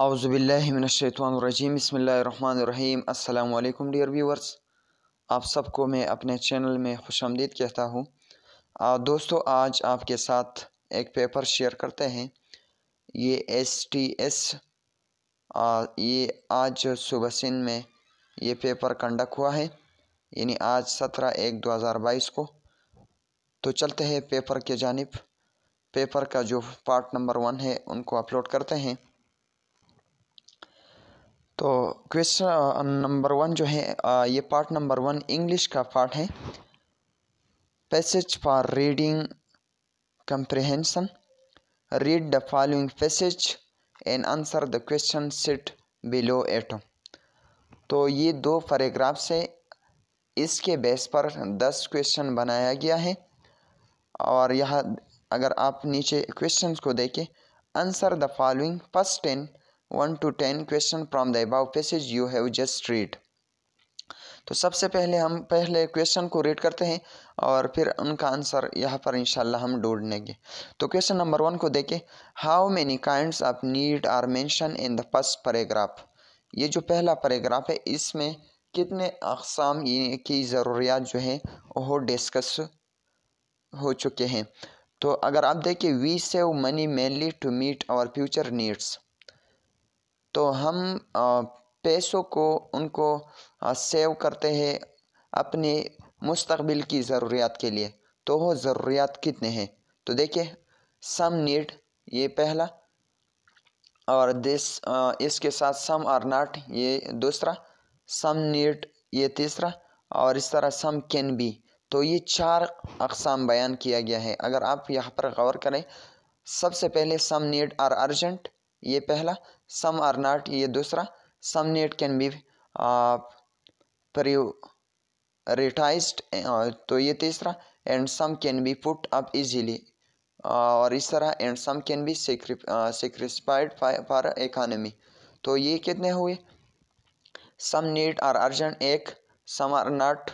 अउज़बिल्लिमिनशैतवानरजीम बसमीम अल्लाम dear viewers आप सबको मैं अपने चैनल में खुश आमदीद कहता हूँ। दोस्तों, आज आपके साथ एक पेपर शेयर करते हैं। ये एस टी एस ये आज सुबह सिंध में ये पेपर कंडक्ट हुआ है। यानी आज सत्रह एक दो हज़ार बाईस को। तो चलते हैं पेपर के जानब। पेपर का जो पार्ट नंबर वन है, उनको अपलोड करते हैं। तो क्वेश्चन नंबर वन जो है ये पार्ट नंबर वन इंग्लिश का पार्ट है। Passage for reading comprehension read the following passage and answer the question set below eight तो ये दो पैराग्राफ से इसके बेस पर दस क्वेश्चन बनाया गया है। और यह, अगर आप नीचे क्वेश्चंस को देखें answer the following first ten one two ten question from the above passage you have just read तो सबसे पहले हम पहले क्वेश्चन को रीड करते हैं और फिर उनका आंसर यहाँ पर इंशाल्लाह हम ढूंढ लेंगे तो क्वेश्चन नंबर वन को देखें। How many kinds of need are mention in the first paragraph ये जो पहला पैराग्राफ है, इसमें कितने अकसाम की ज़रूरियात जो हैं, वो डिस्कस हो चुके हैं। तो अगर आप देखें we save money mainly to meet our future needs तो हम पैसों को, उनको सेव करते हैं अपने मुस्तबिल की ज़रूरियात के लिए। तो वो ज़रूरियात कितने हैं? तो देखिए, सम नीड, ये पहला, और दिस इसके साथ सम आर नॉट, ये दूसरा, सम नीड, ये तीसरा, और इस तरह सम कैन बी। तो ये चार अकसाम बयान किया गया है। अगर आप यहाँ पर गौर करें, सबसे पहले सम नीड आर अर्जेंट ये पहला, सम आर नॉट, ये दूसरा, some need can be prioritised तो ये तीसरा and some can be put up easily और इस तरह and some can be sacrificed for economy तो ये कितने हुए? सम नीड आर अर्जेंट एक, सम आर नॉट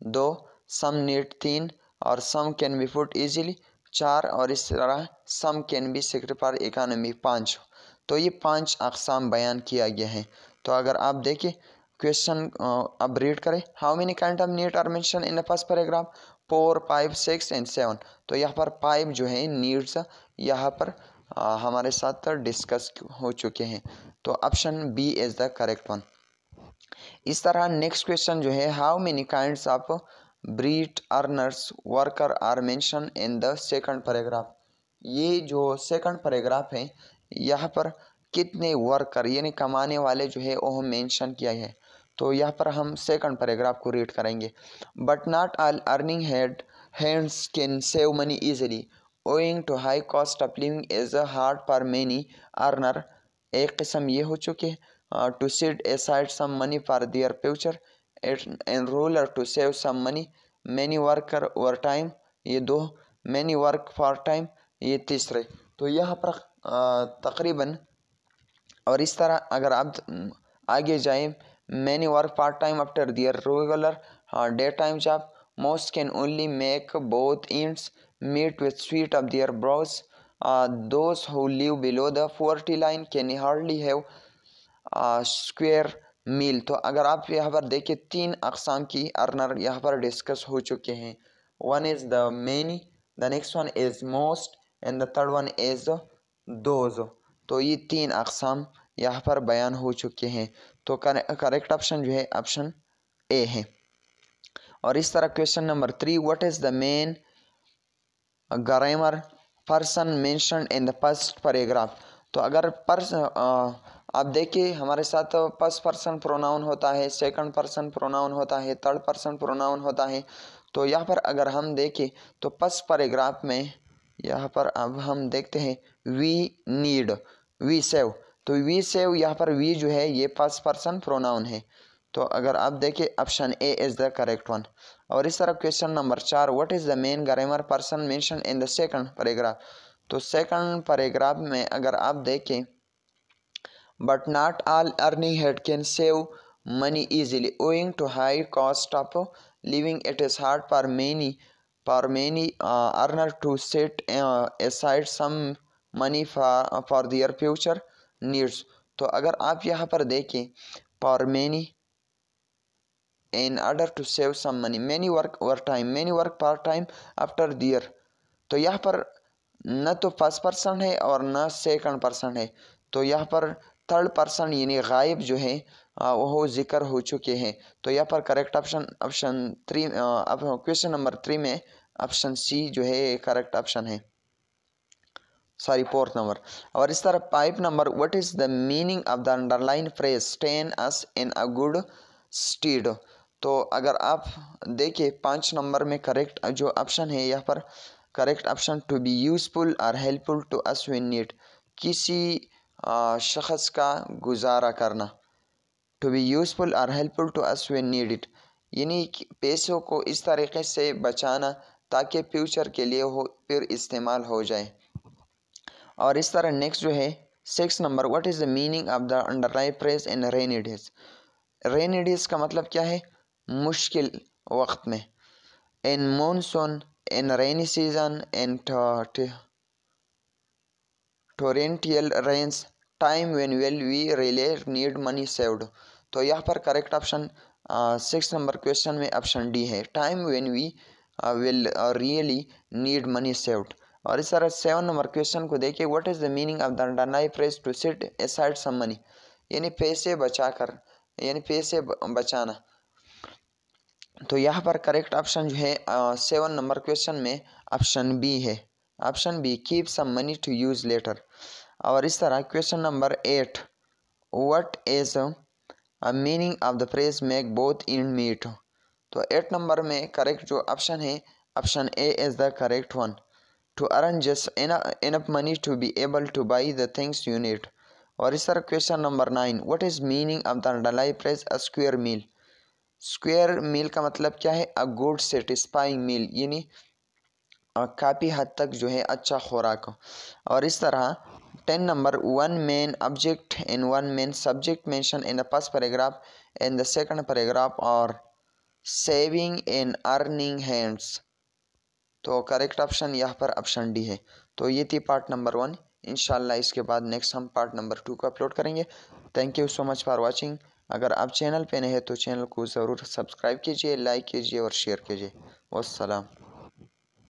दो, सम नीड तीन, और some can be put easily चार, और इस तरह, some can be sacrificed economy पाँच। तो ये पाँच अकसाम बयान किया गया है। तो अगर आप देखें क्वेश्चन अब रीड करें। How many kind of need are mention in the first paragraph four five six and seven तो यहाँ पर फाइव जो है नीड्स यहाँ पर आ, हमारे साथ डिस्कस हो चुके हैं। तो option B is the correct one इस तरह नेक्स्ट क्वेश्चन जो है how many kind of bread earners worker are mention in the second paragraph ये जो सेकंड पैराग्राफ है यहाँ पर कितने वर्कर यानी कमाने वाले जो है, वो मेंशन किया है। तो यहाँ पर हम सेकंड पैराग्राफ को रीड करेंगे। But not all earning head hands can save money easily owing to high cost of living is a hard for many earner एक किस्म ये हो चुके to set aside some money for their future and ruler to save some money many worker over time ये दो. Many work for time ये तीसरे. तो यहाँ पर तकरीबन। और इस तरह अगर आप आगे जाएँ many work part time after their regular day time job most can only make both ends meet with sweat of their brows those who live below the forty line can hardly have square meal तो अगर आप यहाँ पर देखें, तीन अकसाम की earner यहाँ पर डिस्कस हो चुके हैं। One is the many the next one is most and the third one is those who. तो ये तीन अकसाम यहाँ पर बयान हो चुके हैं। तो करेक्ट ऑप्शन जो है ऑप्शन ए है। और इस तरह question number three what is the main grammar person mention in the first paragraph तो अगर पर्स आप देखिए, हमारे साथ फ़र्स्ट पर्सन प्रोनाउन होता है सेकंड पर्सन प्रोनाउन होता है थर्ड पर्सन प्रोनाउन होता है। तो यहाँ पर अगर हम देखें तो फ़र्स्ट पैराग्राफ में यहाँ पर अब हम देखते हैं वी नीड वी सेव तो वी सेव यहाँ पर वी जो है, ये फ़र्स्ट पर्सन प्रोनाउन है। तो अगर आप देखें option A is the correct one और इस तरह क्वेश्चन नंबर चार what is the main grammar person mention in the second paragraph तो सेकंड पैराग्राफ में अगर आप देखें but not all earning head can save money easily owing to high cost of living it is hard for many for many uh, earner to set uh, aside some money for, for their future needs. तो अगर आप यहाँ पर देखें power many in order to save some money many work over time many work part time after their तो यहाँ पर न तो फ़र्स्ट पर्सन है और न सेकंड पर्सन है। तो यहाँ पर थर्ड पर्सन यानी गायब जो है वो ज़िक्र हो चुके हैं। तो यहाँ पर correct option option three question number three में ऑप्शन सी जो है करेक्ट ऑप्शन है। सॉरी फोर्थ नंबर और इस तरह five number what is the meaning of the underline phrase stand us in a good stead तो अगर आप देखिए, पाँच नंबर में करेक्ट जो ऑप्शन है, यहाँ पर correct option to be useful और helpful to us one need किसी शख्स का गुजारा करना। टू बी यूज़फुल और helpful to us one need it यानी पैसों को इस तरीके से बचाना ताकि फ्यूचर के लिए हो, फिर इस्तेमाल हो जाए। और इस तरह नेक्स्ट जो है six number what is the meaning of the underline phrase in rainy days rainy days का मतलब क्या है? मुश्किल वक्त में। In monsoon in rainy season in torrential rains time when well we really need money saved तो यहाँ पर correct option six number question में ऑप्शन डी है। Time when we will really need money saved और इस तरह seven number question को देखिए what is the meaning of the underline phrase to set aside some money यानी पैसे बचाकर, यानी पैसे बचाना। तो यहाँ पर करेक्ट ऑप्शन जो है सेवन नंबर क्वेश्चन में ऑप्शन बी है। Option B keep some money to use later और इस तरह question number eight what is meaning of the phrase make both in meet तो एट नंबर में करेक्ट जो ऑप्शन है option A is the correct one to enough, enough money to be able to buy the things you need. और इस तरह question number nine what is meaning of the underline phrase a square meal square meal का मतलब क्या है? A good satisfying मील यानी काफ़ी हद तक जो है अच्छा खुराक और इस तरह ten number one main object in one main subject mention in the first paragraph in the second paragraph और सेविंग इन अर्निंग हैंड्स तो करेक्ट ऑप्शन यहाँ पर ऑप्शन डी है। तो ये थी पार्ट नंबर वन इनशाला इसके बाद नेक्स्ट हम पार्ट नंबर टू को अपलोड करेंगे। Thank you so much for watching अगर आप चैनल पे नए हैं तो चैनल को ज़रूर सब्सक्राइब कीजिए लाइक कीजिए और शेयर कीजिए। वसलम